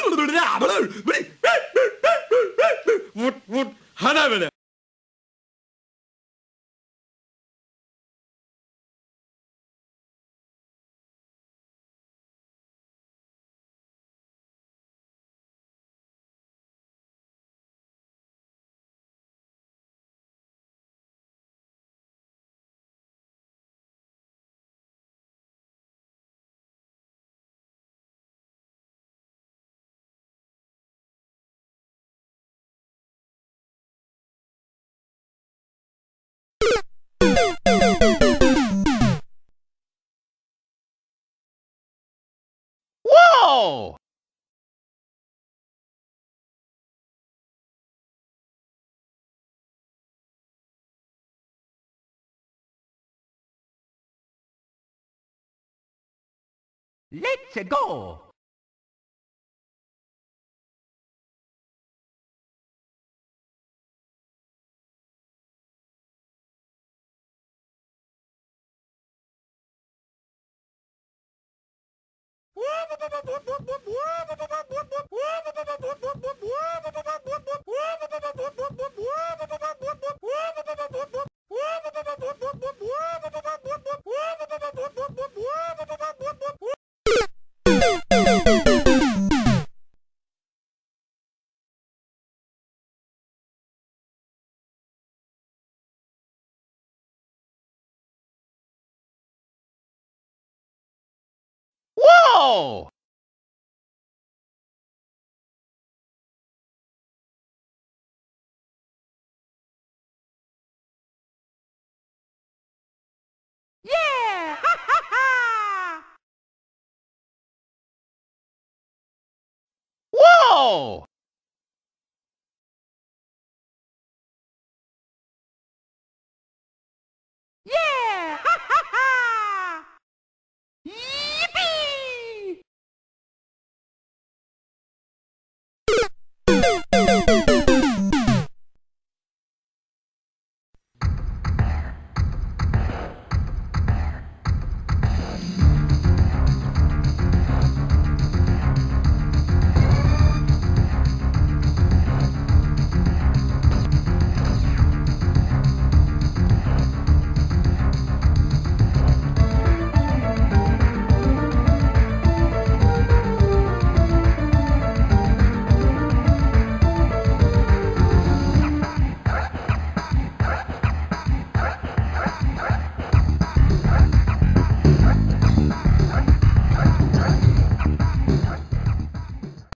হানা বেড়ে Hana Let's go! Whoa! Whoa!